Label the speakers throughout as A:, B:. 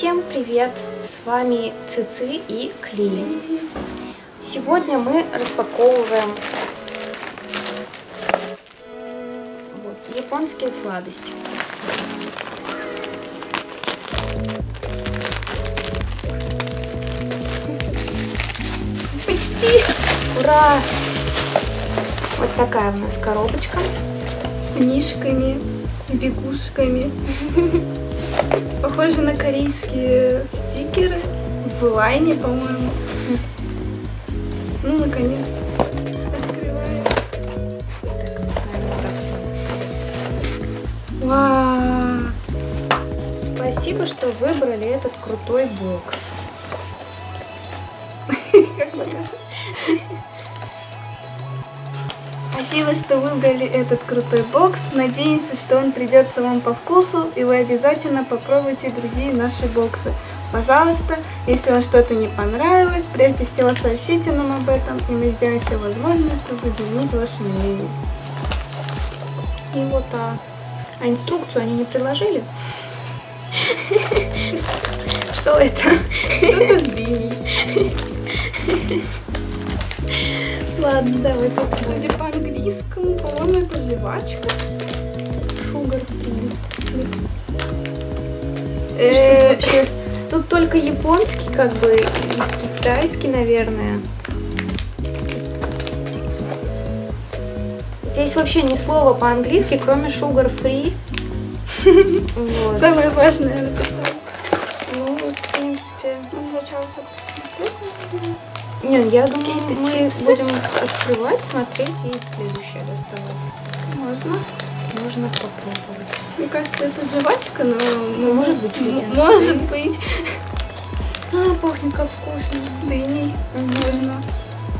A: Всем привет! С вами Цици и Кли. Сегодня мы распаковываем вот, японские сладости. Почти! Ура! Вот такая у нас коробочка.
B: С мишками, бегушками. Похоже на корейские стикеры. В лайне, по-моему. Ну, наконец-то. Вау!
A: Спасибо, что выбрали этот крутой бокс.
B: Спасибо, что выбрали этот крутой бокс. Надеемся, что он придется вам по вкусу, и вы обязательно попробуйте другие наши боксы. Пожалуйста, если вам что-то не понравилось, прежде всего сообщите нам об этом, и мы сделаем все возможное, чтобы изменить ваше мнение.
A: И вот, а, а инструкцию они не приложили? Что это?
B: Что-то с дыней.
A: Ладно, давай посмотрим.
B: Английскому, по-моему, это жвачка.
A: Sugar free. Что? Тут только японский, как бы, и китайский, наверное. Здесь вообще ни слова по-английски, кроме sugar free. Вот.
B: Самое важное я написала.
A: Ну, в принципе.
B: Ну, сначала всё посмотрю.
A: Не, я думаю, мы
B: чипсы.
A: будем открывать, смотреть и следующее доставать.
B: Можно?
A: Можно попробовать.
B: Мне кажется, это жвачка, но...
A: Ну, может быть, леденцы.
B: Может быть.
A: А, пахнет как вкусно.
B: Дыней. Можно.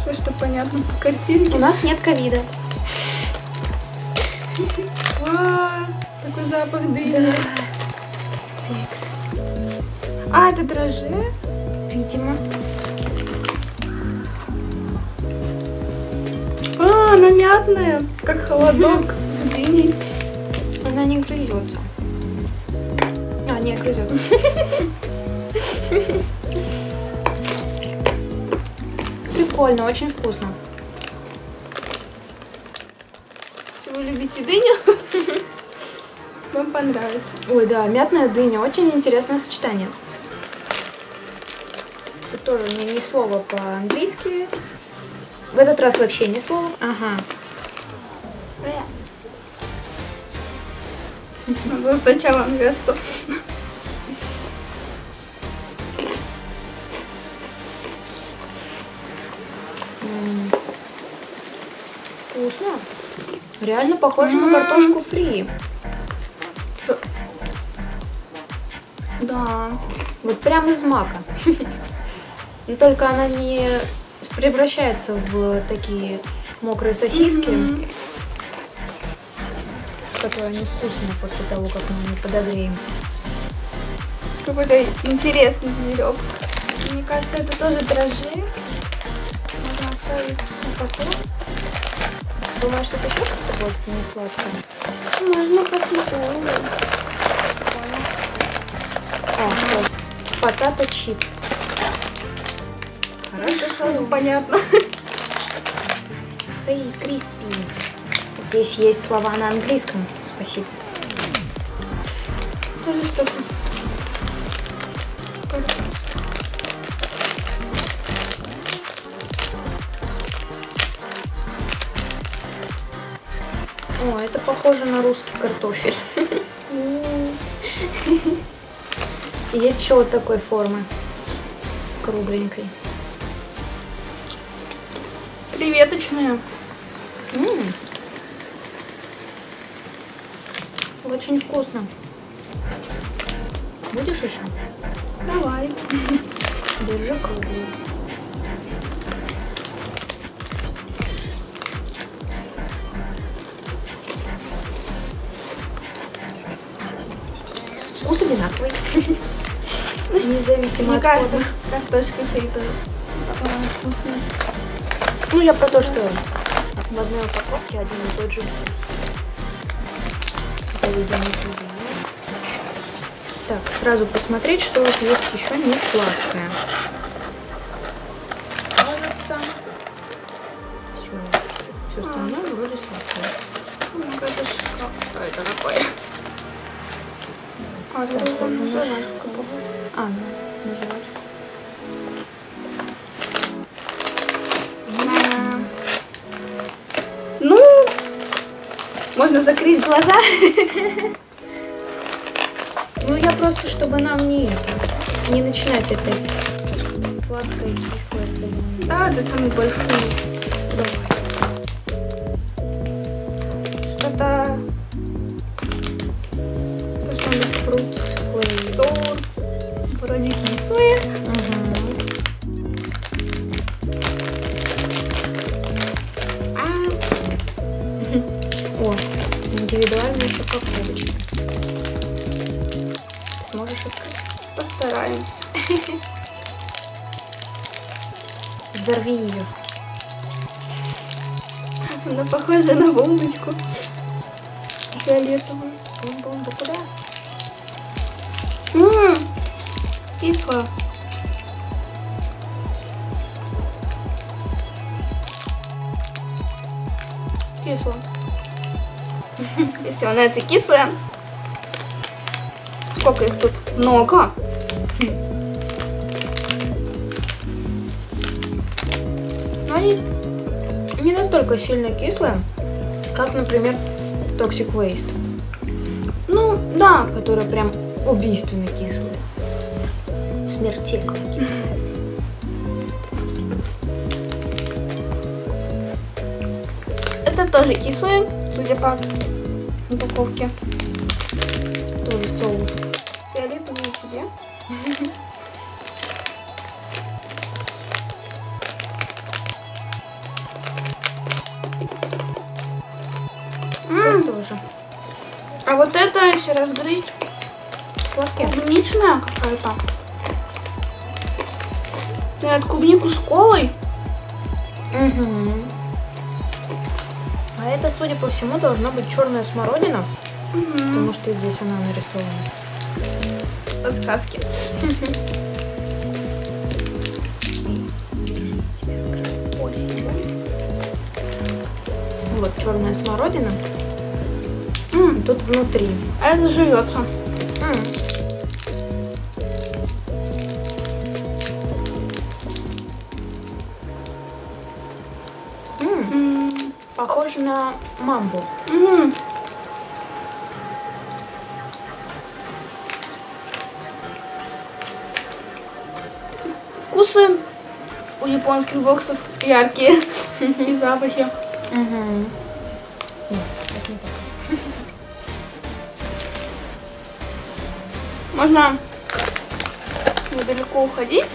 B: Все, что понятно по картинке.
A: У нас нет ковида.
B: Такой запах дыни. А, это дрожжи?
A: Видимо.
B: Она мятная, как холодок с дыней.
A: Она не грызется. А, не грызется. Прикольно, очень вкусно.
B: Если вы любите дыню, вам понравится.
A: Ой, да, мятная дыня. Очень интересное сочетание. Тут тоже ни, ни слова по-английски. В этот раз вообще ни слова. Ага.
B: Надо сначала место.
A: М. Вкусно. Реально похоже на картошку фри.
B: Да.
A: Вот прям из мака. Но только она не превращается в такие мокрые сосиски,
B: Мгм.
A: которые невкусные после того, как мы их подогреем.
B: Какой-то интересный зверек. Мне кажется, это тоже дрожжи. Можно оставить на потом.
A: Думаешь, что еще что-то будет не сладкое?
B: Можно посмотреть.
A: А, вот. Потато чипс.
B: Сразу понятно.
A: Хей, криспи. Здесь есть слова на английском. Спасибо.
B: Тоже что-то с...
A: О, это похоже на русский картофель. Есть еще вот такой формы. Кругленькой.
B: Креветочная.
A: М. Очень вкусно. Будешь еще?
B: Давай.
A: Держи круглую. Вкус одинаковый. Ну, независимо
B: Мне
A: от
B: кажется, картошка фри тоже вкусно.
A: Ну, я про то, что в одной упаковке один и тот же вкус. Это, видимо, не знаю. Так, сразу посмотреть, что вот есть еще не сладкое. Кажется, все, все остальное вроде сладкое.
B: Ну, это как- Что это такое? А, это
A: Так,
B: уже
A: ладно,
B: на
A: наш-
B: жвачку, по-моему.
A: А, ну,
B: можно закрыть глаза.
A: Ну, я просто, чтобы нам не не начинать опять сладкое, кислое.
B: Да, это самый большой. Давай. Похожа на бомбочку. Фиолетовую.
A: Бум-бум, да куда?
B: Ммм, кисло. Кисло. Если она эти кислая. Сколько их тут? Много.
A: Но они не настолько сильно кислые, как, например, Toxic Waste,
B: Ну, да.
A: которая прям убийственно кислая. Смертельно кислая.
B: Это тоже кислые, судя по упаковке.
A: Тоже соус. Тоже.
B: А вот это, если разгрызть, клубничная какая-то. Нет, клубнику с колой.
A: Мгм. А это, судя по всему, должна быть черная смородина, потому что здесь она нарисована.
B: Подсказки.
A: Вот черная смородина.
B: М,
A: И тут внутри.
B: А это жуется.
A: М, Похоже на мамбу.
B: м. Вкусы у японских боксов яркие и запахи. Можно недалеко уходить.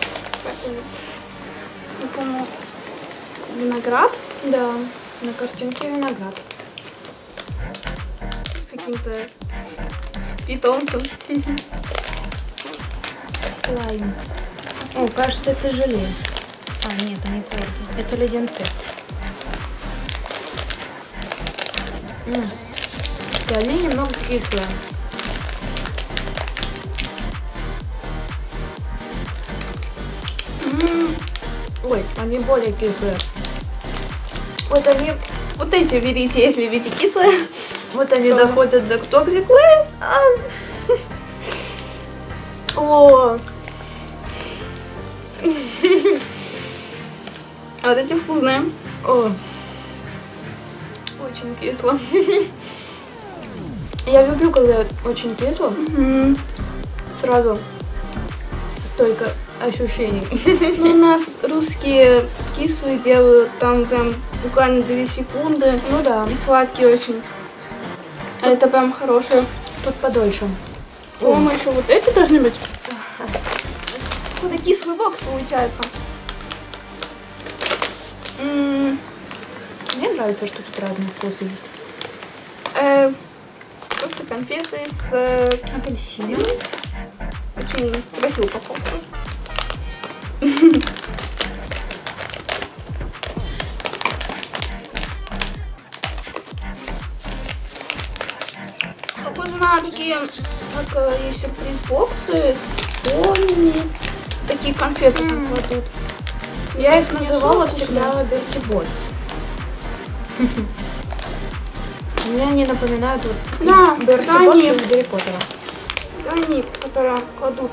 B: Помню, виноград
A: Да, на картинке виноград.
B: с каким-то питомцем.
A: Слайм. О, кажется, это желе. А, нет, они твердые. Это леденцы. М. И они немного кислые. Ой, они более кислые. Вот они,
B: Вот эти берите, если любите кислое.
A: вот они
B: Тоже.
A: доходят до Toxic Waste. А. О,
B: А вот эти вкусные.
A: о,
B: Очень кисло.
A: я люблю, когда очень кисло.
B: Мгм.
A: Сразу столько ощущений.
B: Ну, у нас русские кислые делают там прям буквально 2 секунды.
A: Ну да,
B: И сладкие очень. А это прям хорошие.
A: тут подольше.
B: По-моему, еще вот эти должны быть. Какой-то кислый бокс получается.
A: Мне нравится, что тут разные вкусы есть.
B: э, Просто конфеты с э,
A: Апельсин.
B: очень красивой упаковкой. Похоже на такие Так, э, есть сюрприз-боксы с полями. Такие конфеты
A: М.
B: кладут.
A: Я их называла всегда Берти Ботс. Мне они напоминают вот
B: Да, да, они-
A: Гарри Поттера.
B: Они, которые кладут.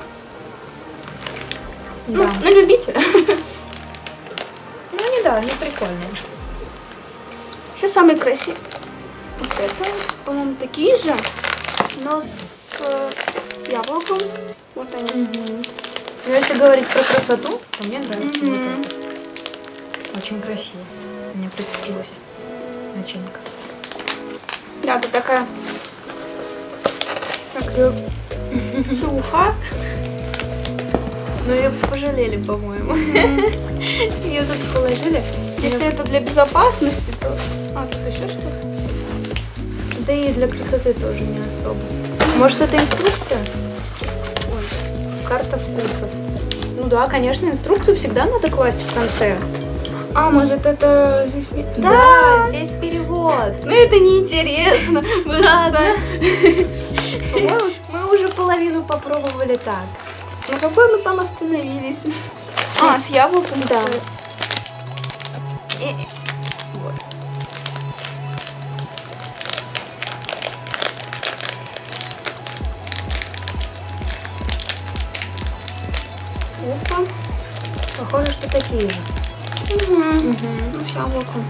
A: Да.
B: Ну, на любителя.
A: Ну, они, да, они прикольные.
B: Еще самые красивые. Вот это, по-моему, такие же, но с э, яблоком. Вот они.
A: Но если говорить про красоту, то мне нравится вот
B: Мгм.
A: это. Очень красиво. Мне прицепилась начинка.
B: Да, это такая... Так, ее шелуха.
A: Но ее пожалели, по-моему. Ее тут положили.
B: Если это для безопасности, то... А, тут еще что-то?
A: Да и для красоты тоже не особо. Может, это инструкция?
B: Ой.
A: Карта вкусов. Ну да, конечно, инструкцию всегда надо класть в конце.
B: А, может, это здесь не...
A: Да, здесь перевод.
B: Ну это неинтересно.
A: Ладно. мы уже половину попробовали так.
B: На какой мы там остановились? А, с яблоком?
A: Да.
B: Вот. Опа.
A: Похоже, что такие же.
B: Мгм. Ну, с яблоком.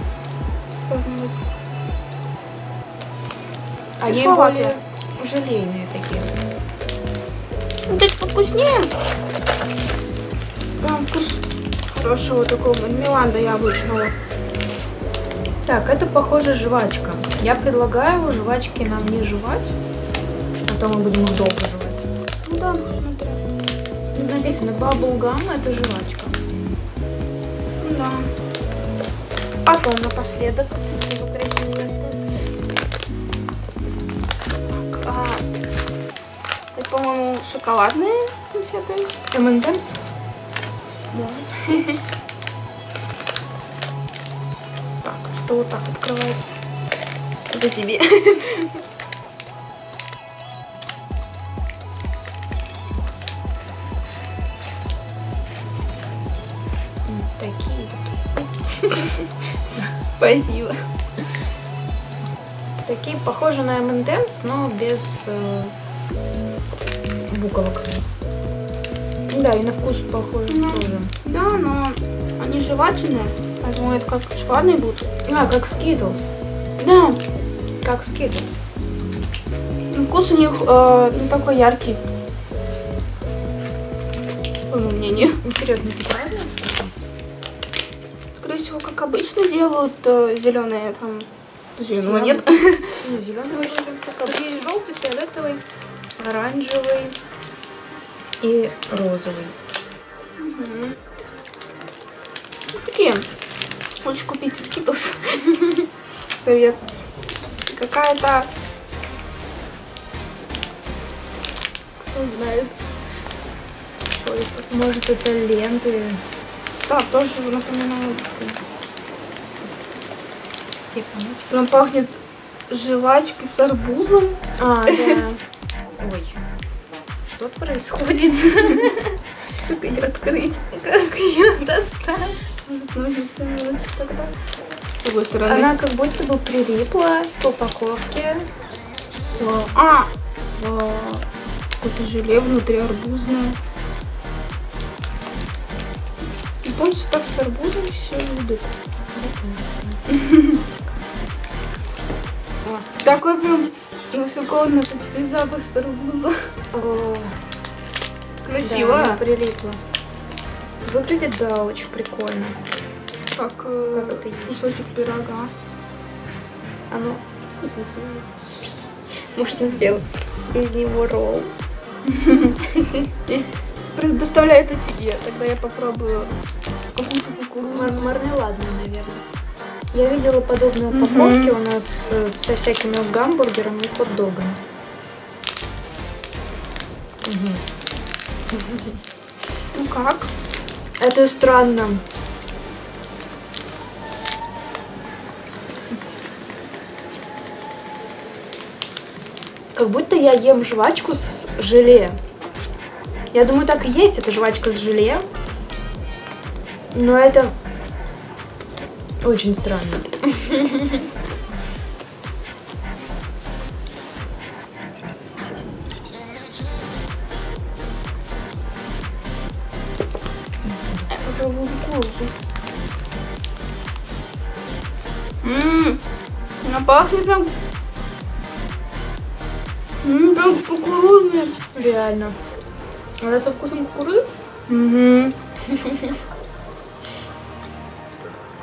A: Они более желейные такие.
B: Ну, то есть повкуснее. Прям вкус хорошего такого меланда яблочного.
A: Так, это похоже жвачка. Я предлагаю жвачки нам не жевать, а то мы будем их долго жевать.
B: Ну да, смотри.
A: Тут написано bubblegum, это жвачка.
B: Ну да. Потом напоследок. По-моему, шоколадные конфеты.
A: M&M's?
B: Да. Так, что вот так открывается. Это тебе.
A: Такие вот.
B: Спасибо.
A: Такие похожи на M&M's, но без буквок. Да, и на вкус похожи
B: Ну.
A: тоже.
B: Да, но они жевательные. Поэтому это как шоколадные будут.
A: А, как Skittles.
B: Да.
A: Как Skittles.
B: Ну, Вкус у них э, не такой яркий. По моему мнению.
A: Интересно, это разные?
B: Скорее всего, как обычно делают э, зеленые там. Зеленого
A: Зелёный.
B: нет.
A: Ну, зеленый как Тут есть желтый, фиолетовый, оранжевый и розовый.
B: Ну, Такие. Лучше купите скитлс. Совет. Какая-то... Кто знает, что это.
A: Может, это ленты.
B: Да, тоже напоминаю.
A: Типа, ну,
B: Прям пахнет жвачкой с арбузом.
A: А, да. Ой. Что происходит?
B: Как ее открыть?
A: Как ее достать?
B: Ножницами лучше тогда. С другой стороны.
A: Она как будто бы прилипла к упаковке.
B: А! Какое-то желе внутри арбузное. Японцы так с арбузом все любят. Такой прям на всю комнату тебе запах с арбуза.
A: О,
B: Красиво.
A: Да, она прилипла. Выглядит, да, очень прикольно.
B: как, э,
A: Как это есть.
B: кусочек пирога.
A: Оно... Можно сделать из него ролл.
B: Здесь предоставляю это тебе. Тогда я попробую какую-то кукурузу.
A: Мар- мармеладный, наверное. Я видела подобные упаковки у нас э, со всякими гамбургерами и хот-догами.
B: Ну как?
A: Это странно. как будто я ем жвачку с желе. Я думаю, так и есть, это жвачка с желе. Но это очень странно.
B: Ммм, она пахнет прям... Ммм, прям кукурузная.
A: Реально. Она со вкусом кукурузы?
B: Угу.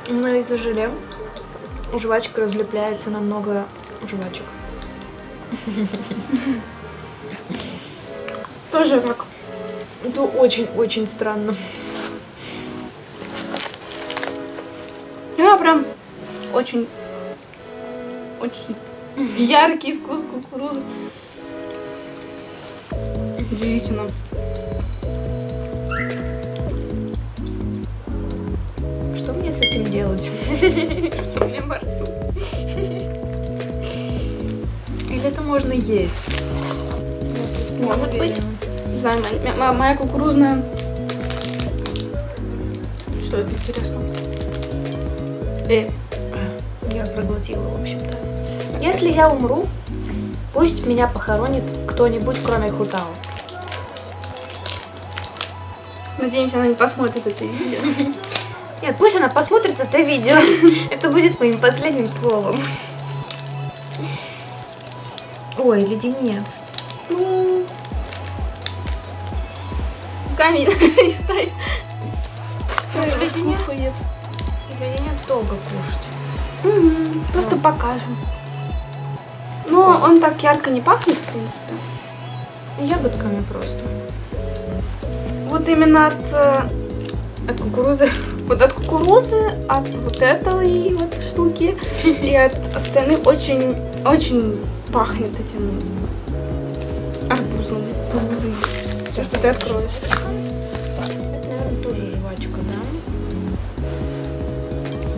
A: Но из-за желе жвачка разлепляется на много жвачек.
B: Тоже как.
A: Это очень-очень странно.
B: Я прям очень... Очень яркий вкус кукурузы. Удивительно.
A: Что мне с этим делать?
B: Что меня во рту?
A: Или это можно есть?
B: Может быть. Не знаю, моя, моя- моя кукурузная... Что это интересно? Э,
A: Я проглотила, в общем-то. Если я умру, пусть меня похоронит кто-нибудь, кроме Хутао.
B: надеемся, она не посмотрит это видео.
A: Нет, пусть она посмотрит это видео. Это будет моим последним словом. Ой, леденец.
B: Ну... Камень не ставь.
A: Леденец. Леденец долго кушать.
B: Просто покажем. Но он так ярко не пахнет, в принципе.
A: Ягодками просто.
B: Вот именно от, э,
A: От кукурузы.
B: Вот от кукурузы, от вот этой вот штуки и от остальных очень, очень пахнет этим арбузом, кукурузой. Все, что ты откроешь.
A: Это, наверное, тоже жвачка, да?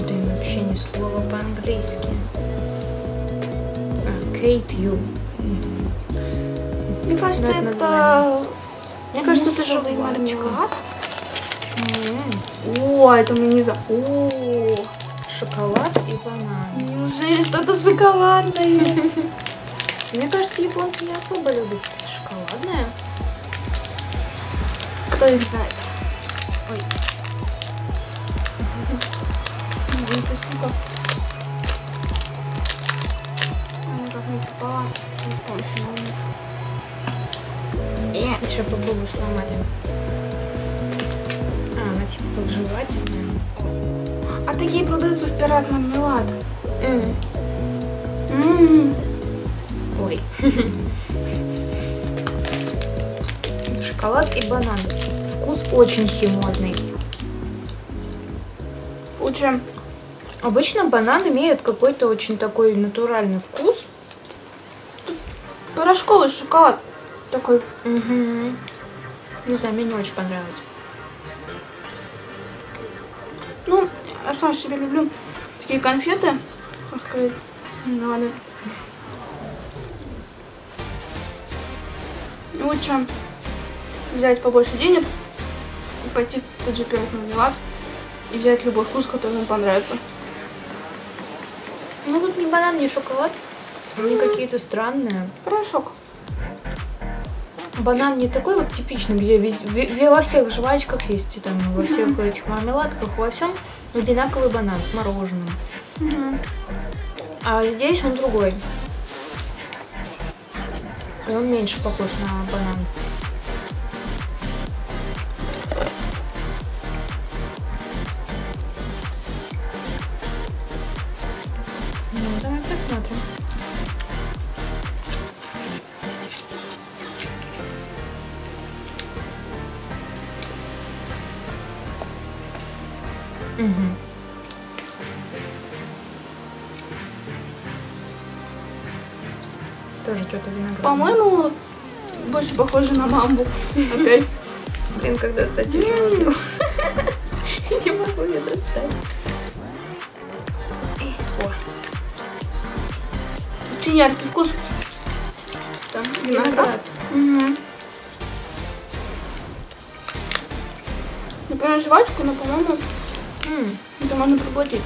A: Блин, вообще ни слова по-английски. А, Кейт Ю.
B: Мне кажется,
A: это. Мне кажется, это жвачка.
B: мармелад. О, это мы не за... О,
A: Шоколад и банан.
B: неужели что-то шоколадное?
A: Мне кажется, японцы не особо любят шоколадное.
B: Кто их знает? Ой. Эта штука. Она как не попала. Не с помощью. Э,
A: Сейчас попробую сломать. Типа как.
B: А такие продаются в пират мармелад.
A: М,
B: М,
A: Ой. Шоколад и банан. Вкус очень химозный.
B: Лучше
A: Обычно банан имеет какой-то очень такой натуральный вкус.
B: порошковый шоколад. Такой.
A: Угу. Не знаю, мне не очень понравилось.
B: Я сам себе люблю такие конфеты. Как сказать, не надо. Лучше взять побольше денег и пойти в тот же пирог мармелад и взять любой вкус, который вам понравится.
A: Ну тут ни банан, ни шоколад. Они какие-то странные.
B: Порошок.
A: Банан не такой вот типичный, где вез- ве- ве- во всех жвачках есть, там во всех этих мармеладках, во всем одинаковый банан с мороженым.
B: Мгм.
A: А здесь он другой. И он меньше похож на банан.
B: По-моему, больше похоже на мамбу. Опять.
A: Блин, как достать могу. Не могу ее достать.
B: Очень яркий вкус. Там виноград. Угу. Я понимаю жвачку, но, по-моему, это можно проглотить.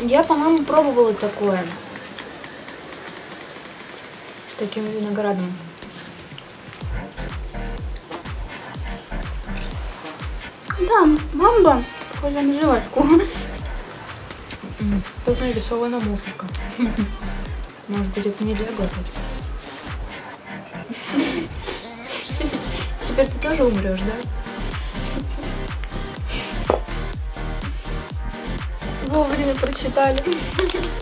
A: Я, по-моему, пробовала такое. Таким виноградом.
B: Да, мамба похожа на жвачку.
A: Тут нарисована мушка. Может быть, это нельзя готовить. Теперь ты тоже умрешь, да?
B: Вовремя прочитали.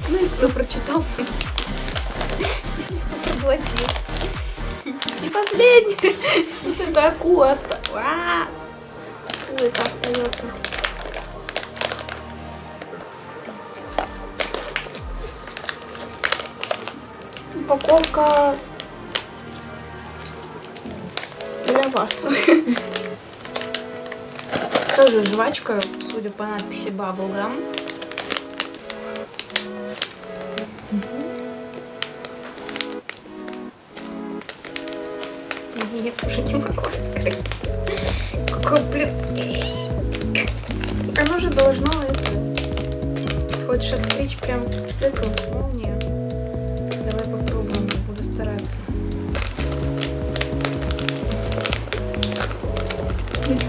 A: Ну и кто прочитал?
B: Проглотил. И последний. Это акула осталась. Акула остается. Упаковка для вас.
A: Тоже жвачка, судя по надписи Bubblegum.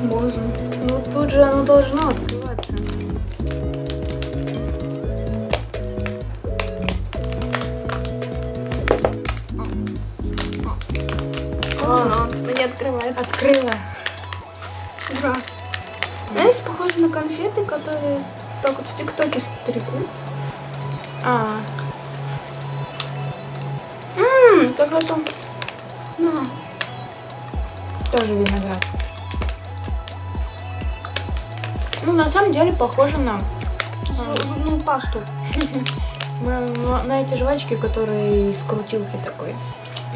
B: Сможем.
A: Ну тут же оно должно открываться.
B: Оно, но не открывается.
A: Открыла.
B: Ура. Знаешь, похоже на конфеты, которые так вот в ТикТоке стригут.
A: А,
B: Ммм, так это... На.
A: тоже виноград. Самом деле, похоже на,
B: Зу- зубную пасту.
A: на, эти жвачки, которые из крутилки такой.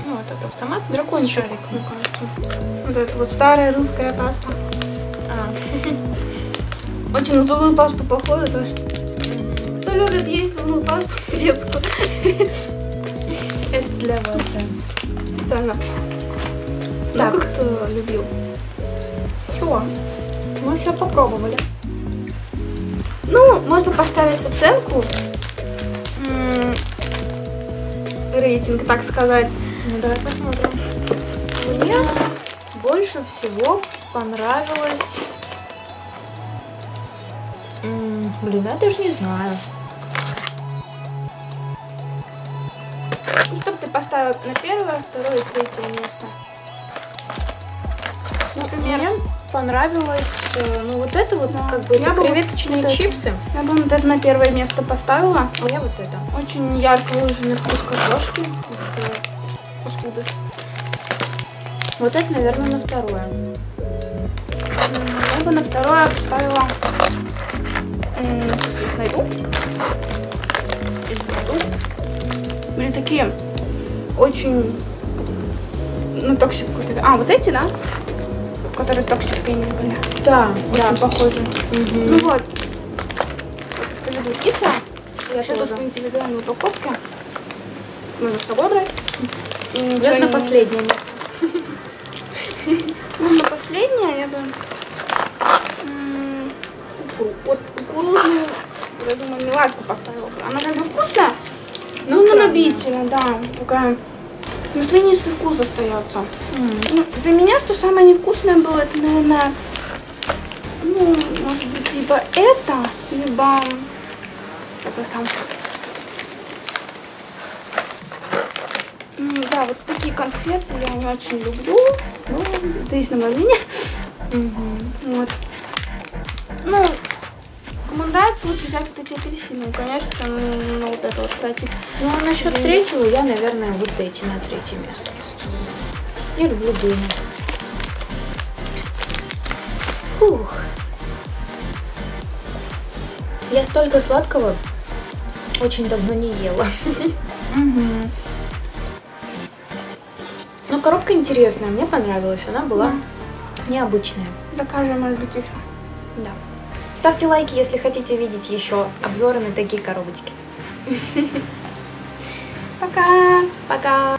A: Ну, вот этот автомат.
B: Драконий
A: Шарик.
B: мне кажется. Вот это вот старая русская паста.
A: А,
B: Очень на зубную пасту похоже, потому что кто любит есть зубную пасту детскую.
A: это для вас, да.
B: Специально.
A: Так.
B: Ну, кто любил.
A: Все. Мы все попробовали.
B: Ну, можно поставить оценку. Рейтинг, так сказать.
A: Ну, давай посмотрим. Мне больше всего понравилось... Блин, я даже не знаю.
B: Ну, Чтобы ты поставил на первое, второе и третье место. Например,
A: Мне понравилось, э, ну, вот это вот,
B: Да.
A: как бы,
B: Я
A: это
B: вот
A: креветочные
B: вот это.
A: чипсы.
B: я бы вот это на первое место поставила.
A: А я вот это.
B: Очень ярко выраженный вкус картошки с э, фастфуда.
A: Вот это, наверное, на второе.
B: Я бы на второе поставила... сейчас найду. Здесь найду. Были такие очень... Ну, toxic какой-то. А, вот эти, да? Которые токсиками были.
A: Да,
B: Да, похоже.
A: Мгм.
B: Ну вот. Я просто люблю кислое.
A: Я
B: Еще тут в индивидуальной упаковке. Можно с собой брать. И
A: на
B: не-
A: последнее место.
B: Ну, на последнее я бы... Вот кукурузную, я думаю, меладку поставила. Она как бы вкусная, но
A: Ну,
B: любителя, да. Такая маслянистый вкус остается.
A: М.
B: Ну, для меня что самое невкусное было, это, наверное, ну, может быть, либо это, либо как это там. М, Да, вот такие конфеты я не очень люблю. Ну, это лично мое мнение.
A: Мгм.
B: Вот. Ну, нравится, лучше взять вот эти апельсины. Конечно, ну, на вот это вот тратить.
A: Ну, а насчет третьего я, наверное, вот эти на третье место поставлю. Я люблю дыню. Фух. Я столько сладкого очень давно не ела.
B: Угу.
A: Но коробка интересная, мне понравилась. Она была необычная.
B: Закажем, может быть, еще.
A: Да. Ставьте лайки, если хотите видеть еще обзоры на такие коробочки.
B: Пока!
A: Пока!